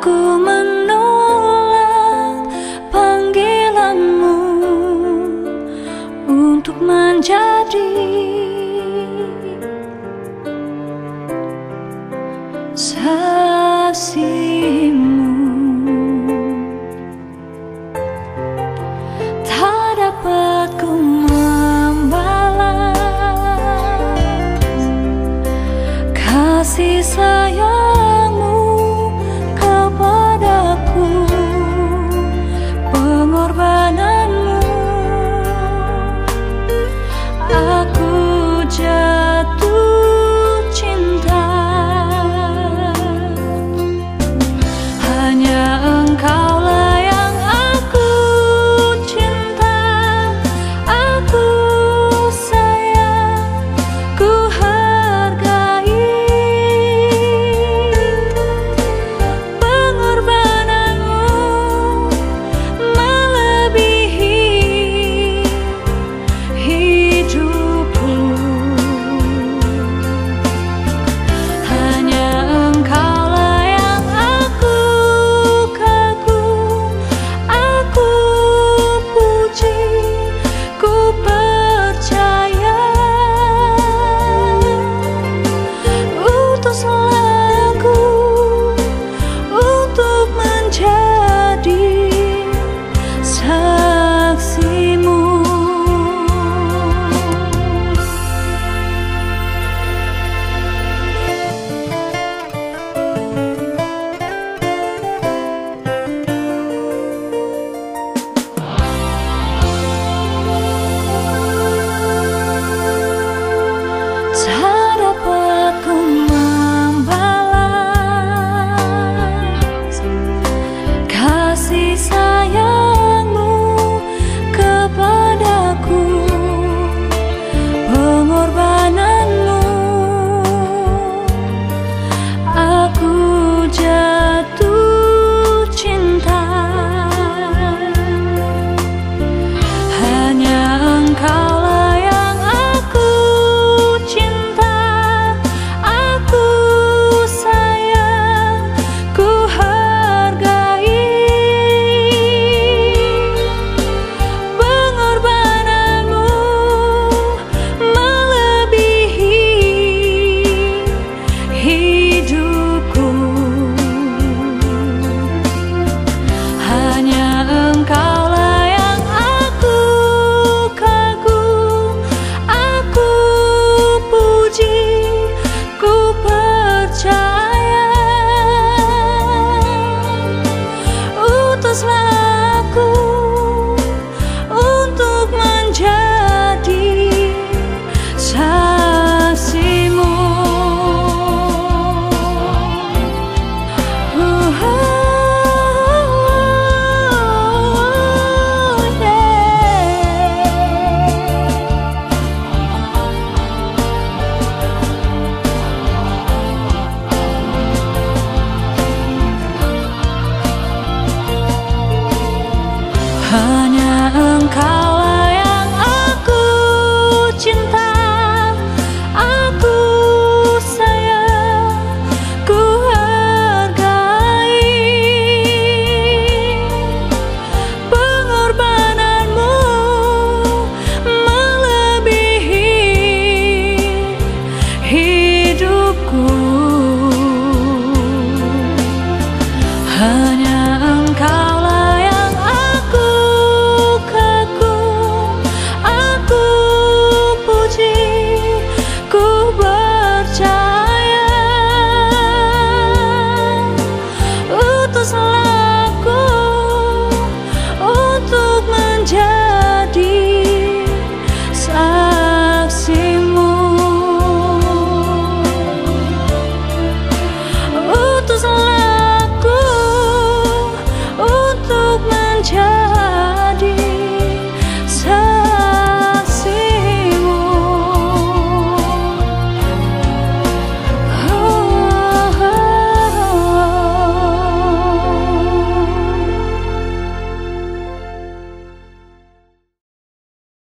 Aku menolak panggilanmu Untuk menjadi Saksimu. was right. hidupku. Hanya engkaulah yang aku kagum. Aku puji, ku percaya. Utuslah